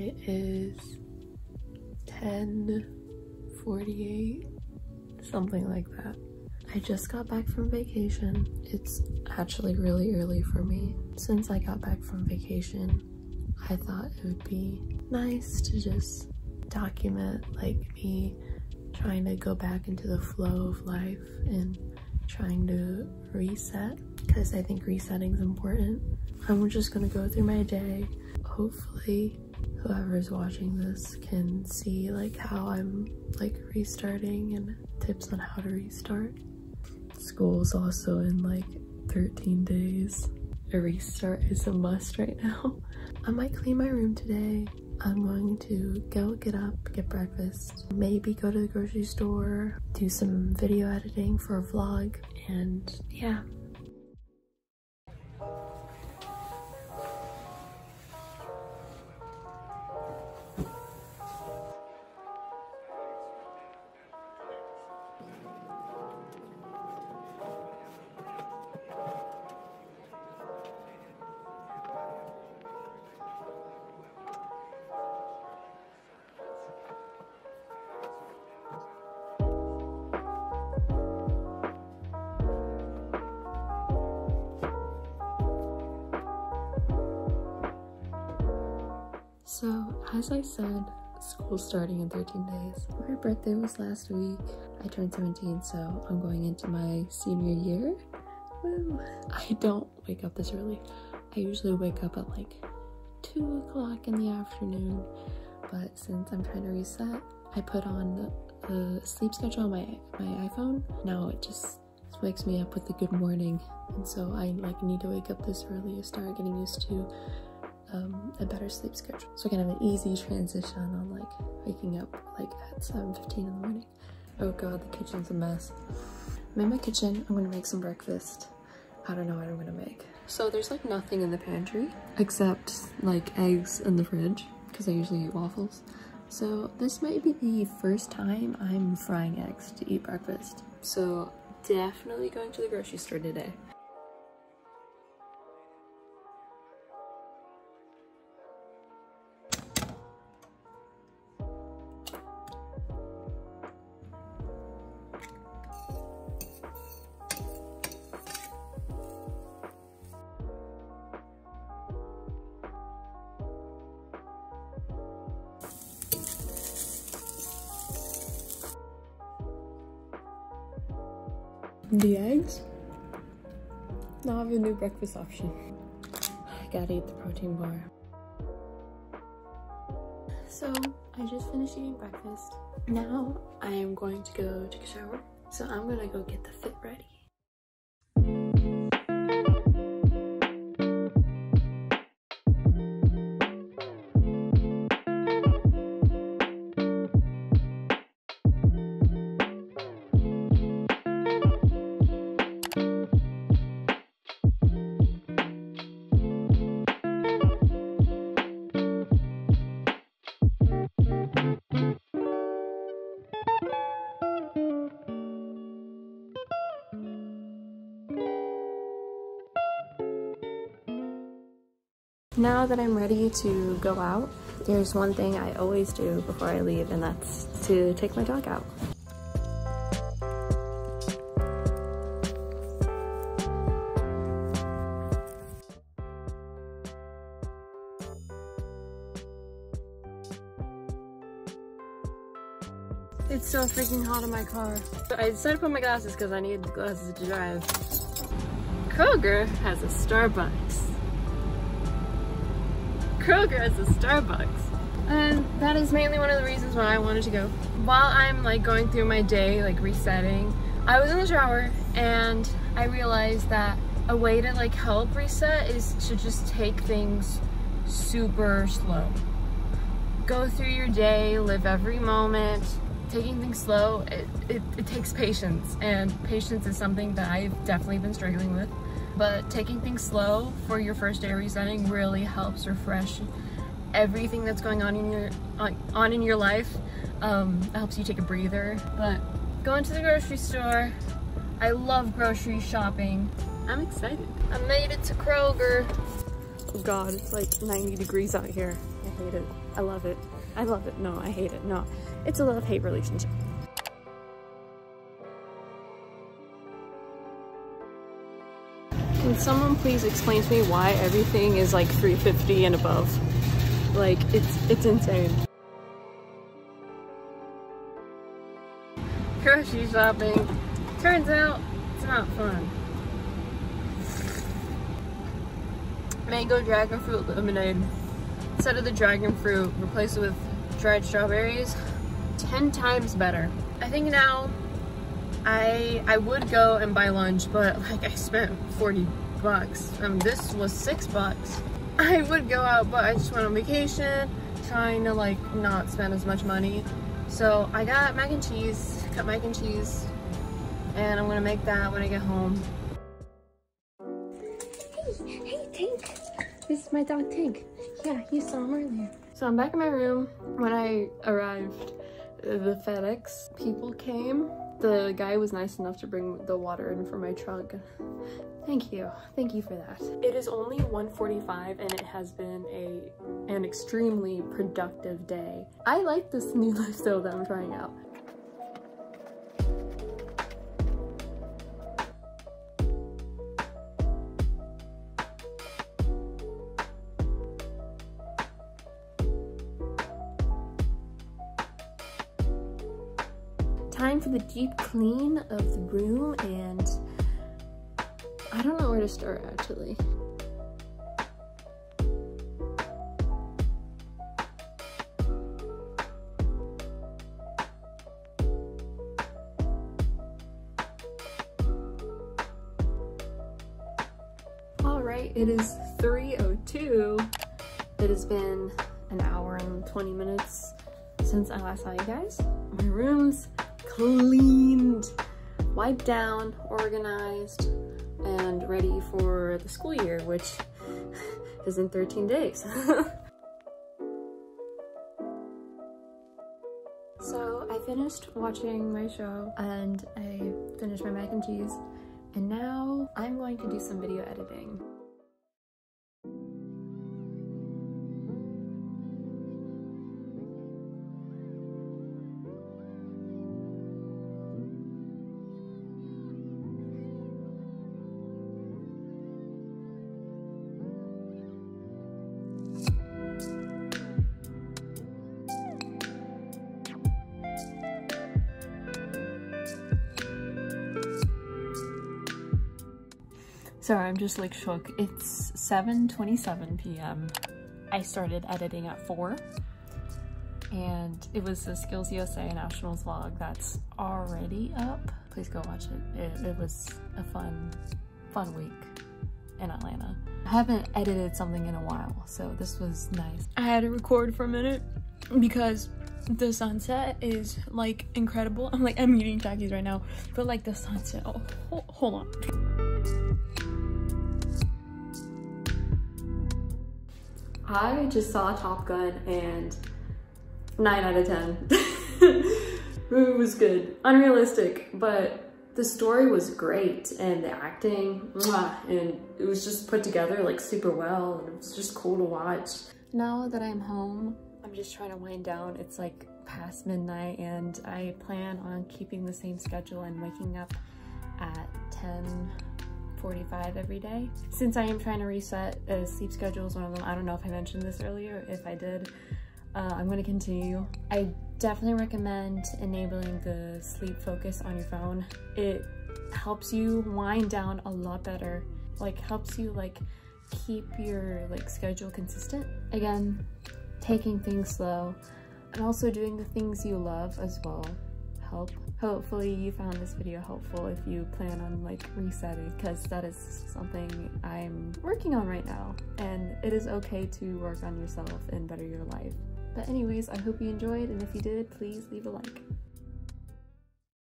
It is 10:48, something like that. I just got back from vacation. It's actually really early for me. Since I got back from vacation, I thought it would be nice to just document like me trying to go back into the flow of life and trying to reset because I think resetting is important. I'm just gonna go through my day. Hopefully whoever is watching this can see like how I'm like restarting and tips on how to restart. School's also in like 13 days. A restart is a must right now. I might clean my room today. I'm going to go get up, get breakfast, maybe go to the grocery store, do some video editing for a vlog, and yeah, So, as I said, school's starting in 13 days. My birthday was last week. I turned 17, so I'm going into my senior year. Woo. I don't wake up this early. I usually wake up at like 2 o'clock in the afternoon, but since I'm trying to reset, I put on the, the sleep schedule on my, my iPhone. Now it just wakes me up with the good morning, and so I like need to wake up this early to start getting used to um, a better sleep schedule. So I can have an easy transition on like waking up like at 7.15 in the morning. Oh god, the kitchen's a mess. I'm in my kitchen, I'm gonna make some breakfast. I don't know what I'm gonna make. So there's like nothing in the pantry except like eggs in the fridge because I usually eat waffles. So this might be the first time I'm frying eggs to eat breakfast. So definitely going to the grocery store today. The eggs? Now I have a new breakfast option. I gotta eat the protein bar. So I just finished eating breakfast. Now I am going to go take a shower. So I'm gonna go get the fit ready. Now that I'm ready to go out, there's one thing I always do before I leave, and that's to take my dog out. It's so freaking hot in my car. I decided to put my glasses because I need glasses to drive. Kroger has a Starbucks. Kroger has a Starbucks. And that is mainly one of the reasons why I wanted to go. While I'm like going through my day, like resetting, I was in the shower and I realized that a way to like help reset is to just take things super slow. Go through your day, live every moment. Taking things slow, it, it, it takes patience and patience is something that I've definitely been struggling with but taking things slow for your first day resetting really helps refresh everything that's going on in your on, on in your life um, it helps you take a breather but going to the grocery store I love grocery shopping I'm excited I made it to Kroger oh god it's like 90 degrees out here I hate it. I love it. I love it. No, I hate it. No, it's a love-hate relationship. Can someone please explain to me why everything is like 350 and above? Like, it's, it's insane. Grocery shopping. Turns out, it's not fun. Mango dragon fruit lemonade. Instead of the dragon fruit, replace it with dried strawberries. 10 times better. I think now I I would go and buy lunch, but like I spent 40 bucks. Um, this was six bucks. I would go out, but I just went on vacation, trying to like not spend as much money. So I got mac and cheese, cut mac and cheese, and I'm gonna make that when I get home. Hey, hey Tink. This is my dog Tink. Yeah, you saw him earlier. So I'm back in my room. When I arrived, the FedEx people came the guy was nice enough to bring the water in for my trunk. Thank you. Thank you for that. It is only 1.45 and it has been a an extremely productive day. I like this new lifestyle that I'm trying out. Time for the deep clean of the room and I don't know where to start actually. Alright, it is 3.02. It has been an hour and 20 minutes since I last saw you guys. My room's cleaned, wiped down, organized, and ready for the school year, which is in 13 days. so I finished watching my show and I finished my mac and cheese and now I'm going to do some video editing. Sorry, I'm just like shook. It's 7.27 p.m. I started editing at 4 and it was the Skills USA Nationals vlog that's already up. Please go watch it. It, it was a fun, fun week in Atlanta. I haven't edited something in a while, so this was nice. I had to record for a minute because the sunset is like incredible. I'm like, I'm eating Takis right now, but like the sunset, oh, hold on. I just saw Top Gun and 9 out of 10. it was good. Unrealistic, but the story was great and the acting, mwah, and it was just put together like super well and it was just cool to watch. Now that I'm home, I'm just trying to wind down. It's like past midnight and I plan on keeping the same schedule and waking up at 10 45 every day. Since I am trying to reset, uh, sleep schedule is one of them. I don't know if I mentioned this earlier. If I did, uh, I'm gonna continue. I definitely recommend enabling the sleep focus on your phone. It helps you wind down a lot better. Like helps you like keep your like schedule consistent. Again, taking things slow and also doing the things you love as well help. Hopefully you found this video helpful if you plan on like resetting because that is something I'm working on right now and it is okay to work on yourself and better your life. But anyways, I hope you enjoyed and if you did, please leave a like.